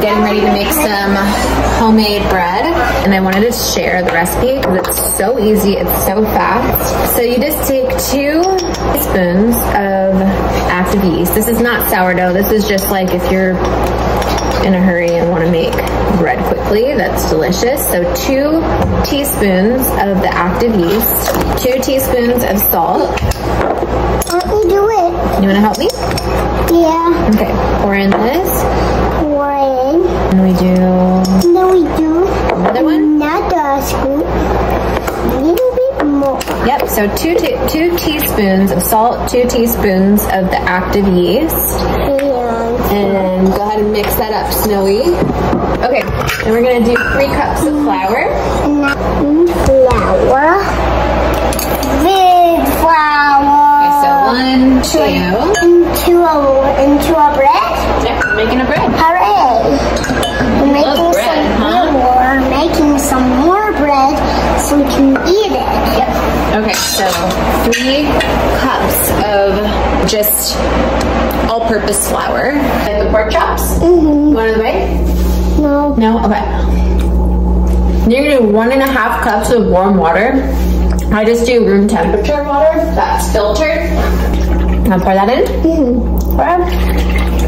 getting ready to make some homemade bread and I wanted to share the recipe because it's so easy, it's so fast. So you just take two spoons of active yeast. This is not sourdough, this is just like if you're in a hurry and want to make bread quickly. That's delicious. So two teaspoons of the active yeast, two teaspoons of salt. Let me do it. You want to help me? Yeah. Okay, pour in this. Pour in. And we do Then we do another one. another scoop. A little bit more. Yep, so two, two teaspoons of salt, two teaspoons of the active yeast. And And go ahead and mix that up, Snowy. Okay, And we're gonna do three cups of flour. flour. Big flour. One, two. Into a into a bread. Yep, we're making a bread. Hooray! We're making bread, some huh? more. Making some more bread so we can eat it. Yep. Okay, so three cups of just all-purpose flour. Like the pork chops. Mm-hmm. One of the way? No. No? Okay. You're gonna do one and a half cups of warm water. I just do room temperature water that's filtered. Pour that in. Pour.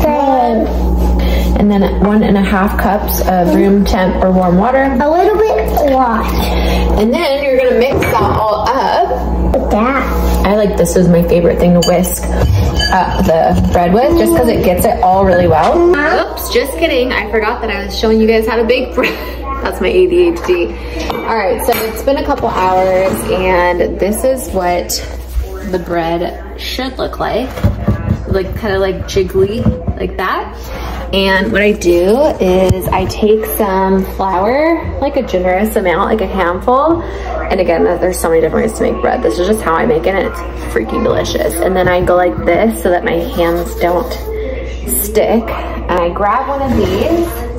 Good. And then one and a half cups of room temp or warm water. A little bit lot. And then you're gonna mix that all up. With that. I like this is my favorite thing to whisk uh, the bread with just because it gets it all really well. Oops, just kidding. I forgot that I was showing you guys how to bake bread. That's my ADHD. All right, so it's been a couple hours and this is what the bread should look like. Like kind of like jiggly like that. And what I do is I take some flour, like a generous amount, like a handful. And again, there's so many different ways to make bread. This is just how I make it and it's freaking delicious. And then I go like this so that my hands don't stick. And I grab one of these.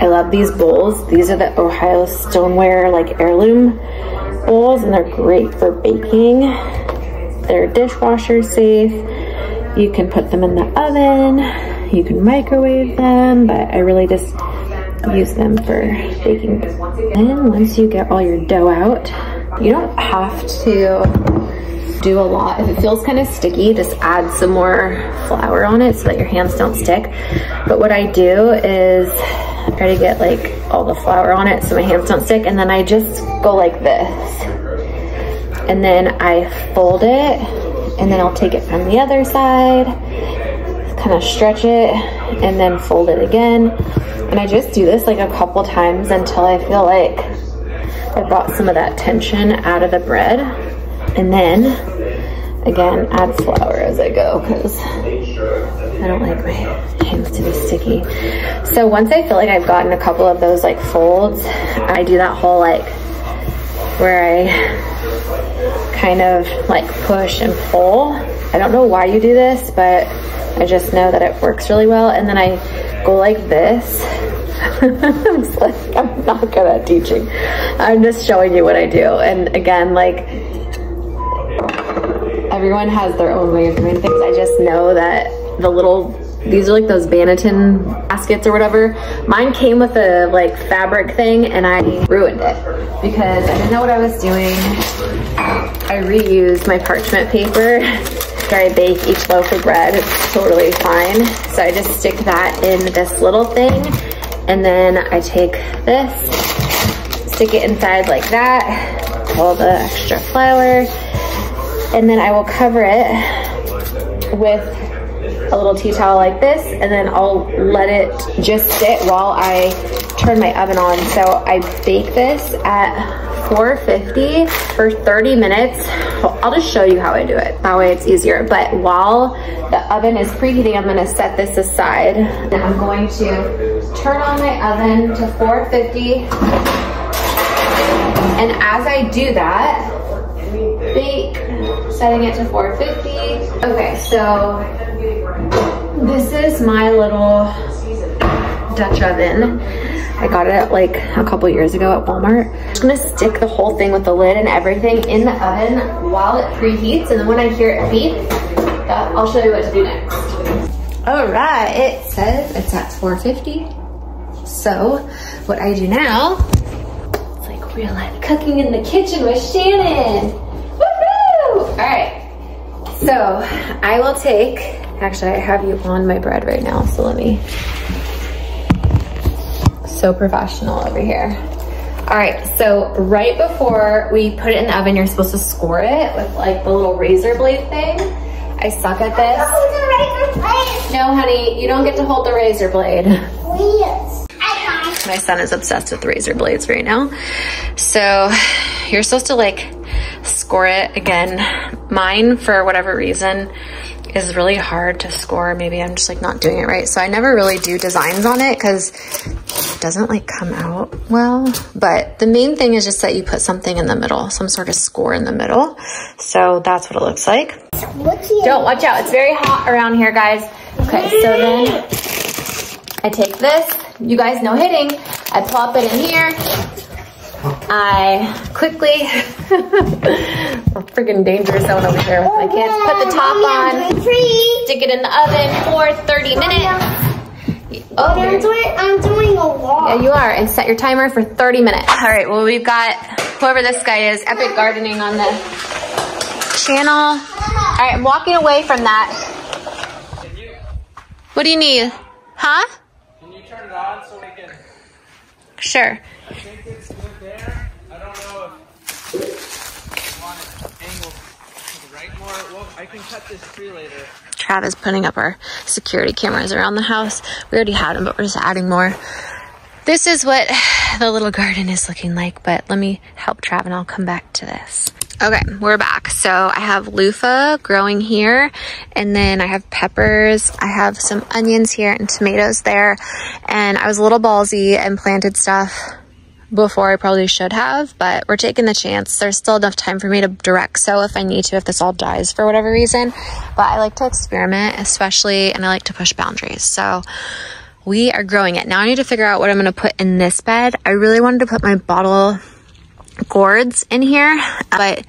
I love these bowls. These are the Ohio Stoneware like heirloom bowls and they're great for baking. They're dishwasher safe. You can put them in the oven. You can microwave them, but I really just use them for baking. And once you get all your dough out, you don't have to do a lot. If it feels kind of sticky, just add some more flour on it so that your hands don't stick. But what I do is try to get like all the flour on it so my hands don't stick. And then I just go like this. And then I fold it and then I'll take it from the other side, kind of stretch it and then fold it again. And I just do this like a couple times until I feel like I brought some of that tension out of the bread. And then again, add flour as I go because I don't like my hands to be sticky. So once I feel like I've gotten a couple of those like folds, I do that whole like where I kind of like push and pull. I don't know why you do this, but I just know that it works really well. And then I go like this. I'm like, I'm not good at teaching. I'm just showing you what I do. And again, like everyone has their own way of doing things. I just know that the little these are like those Banneton baskets or whatever. Mine came with a like fabric thing and I ruined it because I didn't know what I was doing. I reused my parchment paper after I bake each loaf of bread. It's totally fine. So I just stick that in this little thing and then I take this, stick it inside like that, all the extra flour, and then I will cover it with a little tea towel like this and then I'll let it just sit while I turn my oven on. So I bake this at 450 for 30 minutes. I'll just show you how I do it. That way it's easier. But while the oven is preheating, I'm gonna set this aside. And I'm going to turn on my oven to 450. And as I do that, bake, setting it to 450. Okay, so this is my little Dutch oven. I got it like a couple years ago at Walmart. I'm just gonna stick the whole thing with the lid and everything in the oven while it preheats. And then when I hear it beep, uh, I'll show you what to do next. All right, it says it's at 450. So what I do now, it's like real life cooking in the kitchen with Channon. Woohoo! All right, so I will take, actually I have you on my bread right now, so let me, so professional over here. All right, so right before we put it in the oven, you're supposed to score it with like the little razor blade thing. I suck at this. No, honey, you don't get to hold the razor blade. My son is obsessed with razor blades right now. So you're supposed to like score it again. Mine, for whatever reason, is really hard to score. Maybe I'm just like not doing it right. So I never really do designs on it because it doesn't like come out well. But the main thing is just that you put something in the middle, some sort of score in the middle. So that's what it looks like. Don't watch out. It's very hot around here, guys. Okay, so then I take this. You guys know hitting. I plop it in here. I quickly, I'm freaking dangerous zone over here with my kids. Put the top on, stick it in the oven for 30 minutes. Oh, I'm doing, I'm doing a lot. Yeah, you are. And set your timer for 30 minutes. All right, well, we've got whoever this guy is, Epic Gardening on the channel. All right, I'm walking away from that. What do you need? Huh? Can you turn it on so we can? Sure. I think it's good there. I don't know if you want it angled later. Trav is putting up our security cameras around the house. We already had them, but we're just adding more. This is what the little garden is looking like, but let me help Trav and I'll come back to this. Okay, we're back. So I have loofah growing here, and then I have peppers. I have some onions here and tomatoes there. And I was a little ballsy and planted stuff before I probably should have, but we're taking the chance. There's still enough time for me to direct sow if I need to, if this all dies for whatever reason. But I like to experiment, especially, and I like to push boundaries. So we are growing it. Now I need to figure out what I'm going to put in this bed. I really wanted to put my bottle gourds in here, but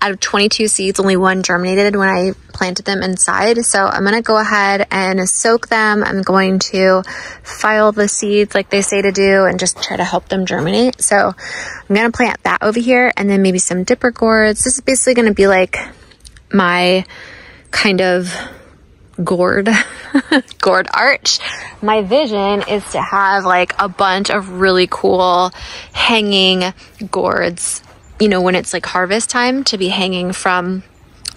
out of 22 seeds, only one germinated when I planted them inside. So I'm going to go ahead and soak them. I'm going to file the seeds like they say to do and just try to help them germinate. So I'm going to plant that over here and then maybe some dipper gourds. This is basically going to be like my kind of gourd gourd arch my vision is to have like a bunch of really cool hanging gourds you know when it's like harvest time to be hanging from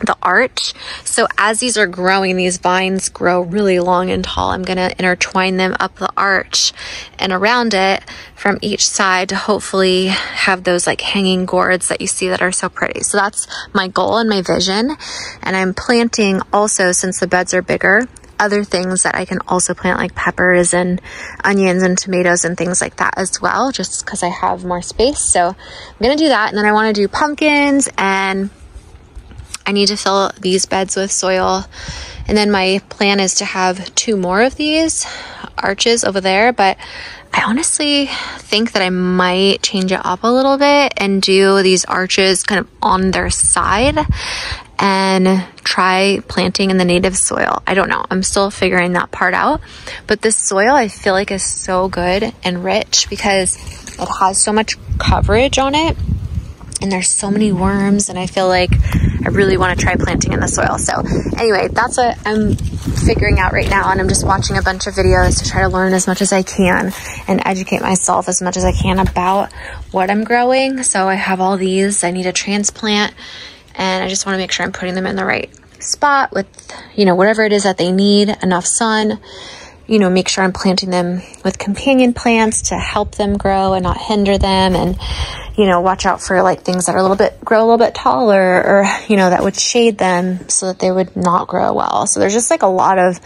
the arch. So as these are growing, these vines grow really long and tall. I'm going to intertwine them up the arch and around it from each side to hopefully have those like hanging gourds that you see that are so pretty. So that's my goal and my vision. And I'm planting also, since the beds are bigger, other things that I can also plant like peppers and onions and tomatoes and things like that as well, just because I have more space. So I'm going to do that. And then I want to do pumpkins and I need to fill these beds with soil. And then my plan is to have two more of these arches over there, but I honestly think that I might change it up a little bit and do these arches kind of on their side and try planting in the native soil. I don't know. I'm still figuring that part out. But this soil I feel like is so good and rich because it has so much coverage on it and there's so many worms and I feel like I really want to try planting in the soil. So anyway, that's what I'm figuring out right now. And I'm just watching a bunch of videos to try to learn as much as I can and educate myself as much as I can about what I'm growing. So I have all these I need to transplant and I just want to make sure I'm putting them in the right spot with, you know, whatever it is that they need, enough sun, you know, make sure I'm planting them with companion plants to help them grow and not hinder them and, you know, watch out for like things that are a little bit, grow a little bit taller or, you know, that would shade them so that they would not grow well. So there's just like a lot of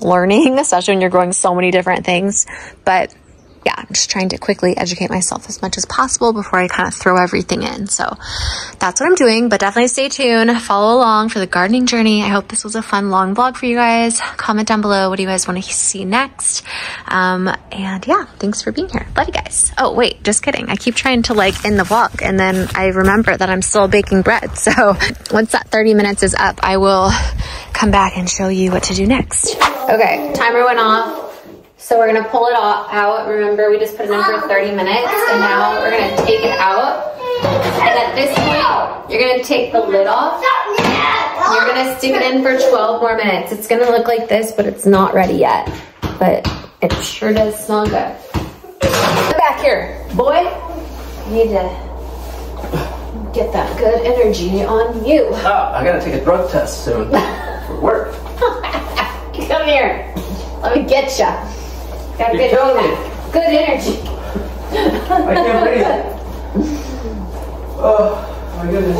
learning, especially when you're growing so many different things. But yeah, I'm just trying to quickly educate myself as much as possible before I kind of throw everything in. So that's what I'm doing, but definitely stay tuned. Follow along for the gardening journey. I hope this was a fun long vlog for you guys. Comment down below. What do you guys want to see next? Um, and yeah, thanks for being here. Love you guys. Oh, wait, just kidding. I keep trying to like end the vlog and then I remember that I'm still baking bread. So once that 30 minutes is up, I will come back and show you what to do next. Okay, timer went off. So we're gonna pull it all out. Remember, we just put it in for 30 minutes, and now we're gonna take it out. And at this point, you're gonna take the lid off. You're gonna stick it in for 12 more minutes. It's gonna look like this, but it's not ready yet. But it sure does smell good. Come back here, boy. You need to get that good energy on you. Oh, I gotta take a drug test soon for work. Come here. Let me get ya. Gotta You're get killing me. good energy. I can't breathe. Oh my goodness.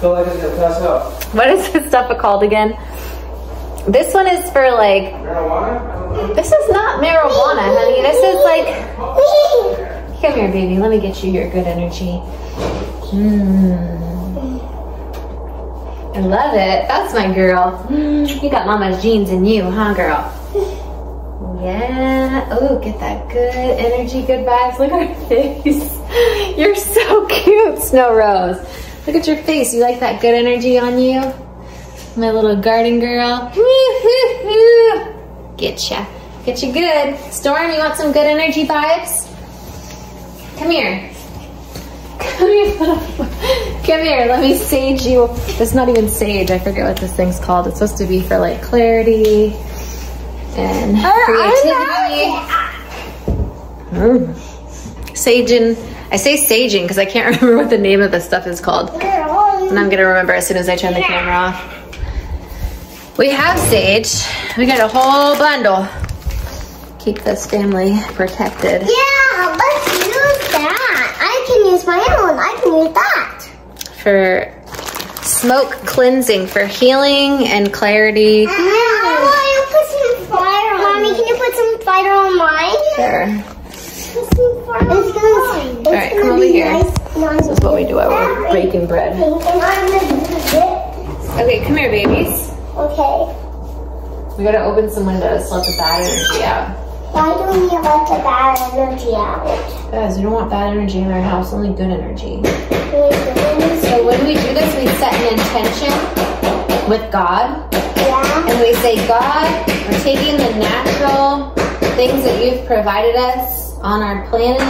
feel like I'm gonna pass out. What is this stuff called again? This one is for like, Marijuana? I don't know. this is not marijuana, honey. This is like, come here, baby. Let me get you your good energy. Mm. I love it. That's my girl. Mm, You got mama's genes in you, huh, girl? Yeah. Oh, get that good energy, good vibes. Look at her face. You're so cute, Snow Rose. Look at your face. You like that good energy on you? My little garden girl. Getcha. Get you good. Storm, you want some good energy vibes? Come here. Come here. Come here. Let me sage you. It's not even sage. I forget what this thing's called. It's supposed to be for like clarity and creativity. Mm. Saging. I say saging because I can't remember what the name of the stuff is called. And I'm gonna remember as soon as I turn the camera off. We have sage. We got a whole bundle. Keep this family protected. Yeah, let's use that. I can use my own. I can use that. For smoke cleansing, for healing and clarity you to put some fire on Mommy, can you put some fire on mine? Sure. Put some fire it's gonna, it's Alright, come over here. Nice, This is what we do while we're baking bread. And I'm gonna do this. Okay, come here, babies. Okay. We gotta open some windows let the bad energy out. Why do we need to let the bad energy out? Guys, we don't want bad energy in our house, only good energy. So when we do this, we set an intention with God. Yeah. And we say, God, we're taking the natural things that you've provided us on our planet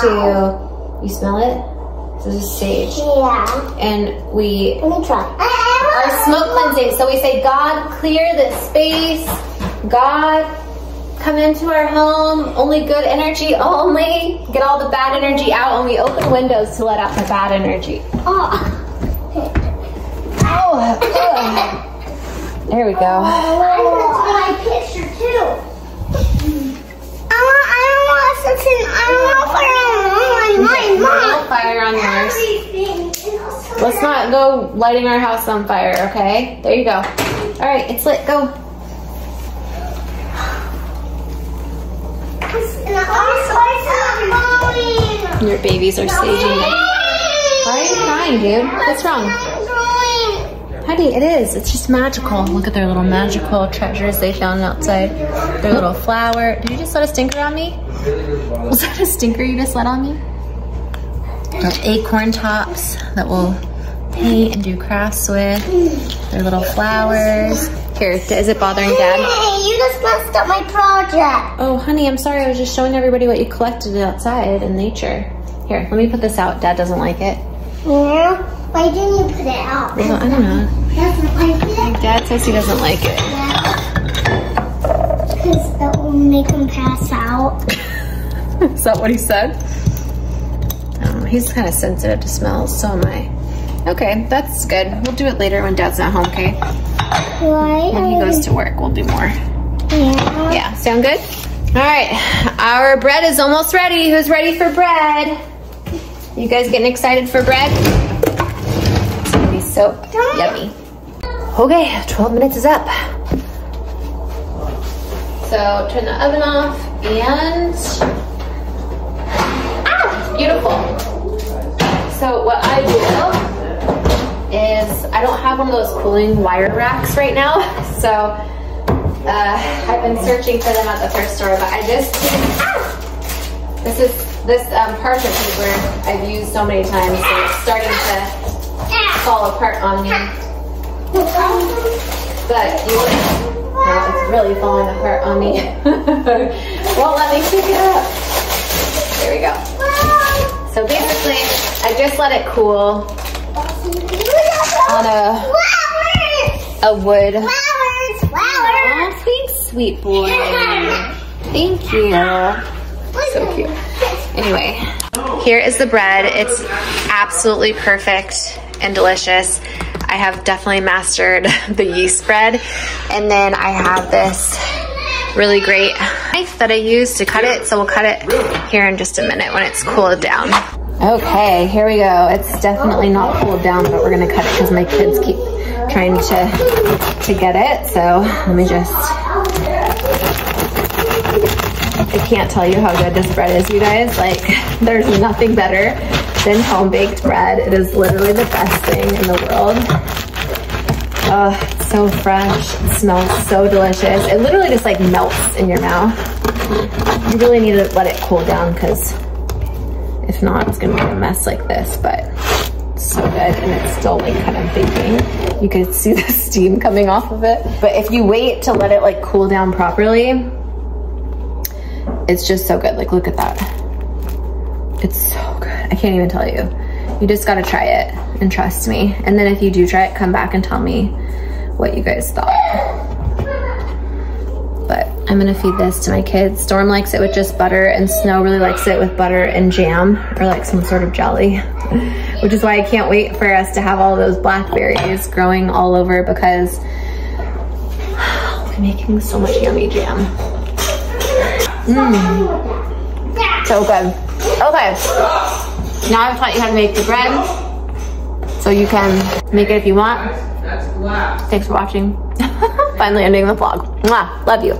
to, you smell it? This is sage. Yeah. And we Let me try. our smoke cleansing. So we say, God, clear this space. God, come into our home. Only good energy only. Get all the bad energy out. And we open windows to let out the bad energy. Oh. Oh, ugh. there we go. Oh, I want my picture too. I want, I don't want something, I don't want fire on yours. Let's not go lighting our house on fire, okay? There you go. All right, it's lit. Go. Your babies are. Why are you crying, dude? What's wrong? Honey, it is. It's just magical. Look at their little magical treasures they found outside. Their little flower. Did you just let a stinker on me? Was that a stinker you just let on me? Acorn tops that we'll paint and do crafts with. Their little flowers. Here, is it bothering dad? Hey, you just messed up my project. Oh, honey, I'm sorry. I was just showing everybody what you collected outside in nature. Here, let me put this out. Dad doesn't like it. Yeah? Why didn't you put it out? Well, I don't know. Doesn't like it? Dad says he doesn't like it. Because that will make him pass out. Is that what he said? He's kind of sensitive to smells, so am I. Okay, that's good. We'll do it later when Dad's not home, okay? Why? When he goes to work, we'll do more. Yeah. Yeah, sound good? All right, our bread is almost ready. Who's ready for bread? You guys getting excited for bread? It's gonna be so yummy. Okay, 12 minutes is up. So turn the oven off and ah, beautiful. So what I do is I don't have one of those cooling wire racks right now, so uh, I've been searching for them at the thrift store, but I just ah, this is this um, parchment paper I've used so many times, so it's starting to fall apart on me. But you Now it's really falling apart on me. Won't let me pick it up. There we go. So basically, I just let it cool on a, a wood. Flowers! Flowers! Oh, thanks, sweet boy. Thank you. So cute. Anyway, here is the bread. It's absolutely perfect and delicious. I have definitely mastered the yeast bread. And then I have this really great knife that I use to cut it. So we'll cut it here in just a minute when it's cooled down. Okay, here we go. It's definitely not cooled down, but we're gonna cut it because my kids keep trying to, to get it. So let me just I can't tell you how good this bread is, you guys. Like, there's nothing better than home baked bread. It is literally the best thing in the world. Oh, it's so fresh. It smells so delicious. It literally just like melts in your mouth. You really need to let it cool down because if not, it's gonna be a mess like this, but it's so good and it's still like kind of baking. You can see the steam coming off of it. But if you wait to let it like cool down properly, it's just so good. Like, look at that. It's so good. I can't even tell you. You just gotta try it and trust me. And then if you do try it, come back and tell me what you guys thought. I'm gonna feed this to my kids. Storm likes it with just butter and Snow really likes it with butter and jam or like some sort of jelly. Which is why I can't wait for us to have all those blackberries growing all over because we're making so much yummy jam. Mmm. So good. Okay. Now I've taught you how to make the bread. So you can make it if you want. Thanks for watching. Finally ending the vlog. Mwah. Love you.